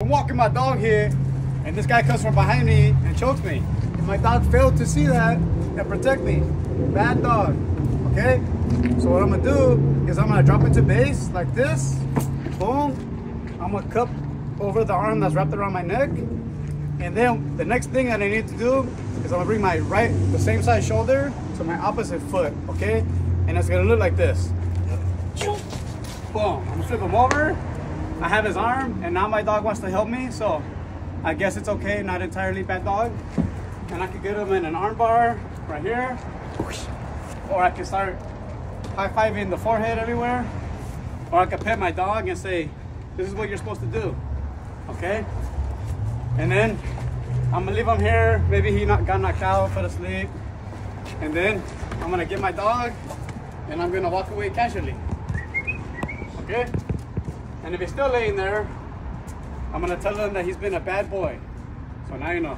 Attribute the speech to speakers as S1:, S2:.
S1: I'm walking my dog here, and this guy comes from behind me and chokes me. And my dog failed to see that and protect me. Bad dog. Okay? So what I'm gonna do is I'm gonna drop into base like this. Boom. I'm gonna cup over the arm that's wrapped around my neck. And then the next thing that I need to do is I'm gonna bring my right, the same side shoulder to my opposite foot, okay? And it's gonna look like this. Boom. I'm gonna flip him over. I have his arm, and now my dog wants to help me, so I guess it's okay, not entirely bad dog. And I could get him in an arm bar right here, or I can start high-fiving the forehead everywhere, or I could pet my dog and say, this is what you're supposed to do, okay? And then I'm gonna leave him here, maybe he not, got knocked out, fell asleep, and then I'm gonna get my dog, and I'm gonna walk away casually, okay? And if he's still laying there, I'm gonna tell him that he's been a bad boy. So now you know.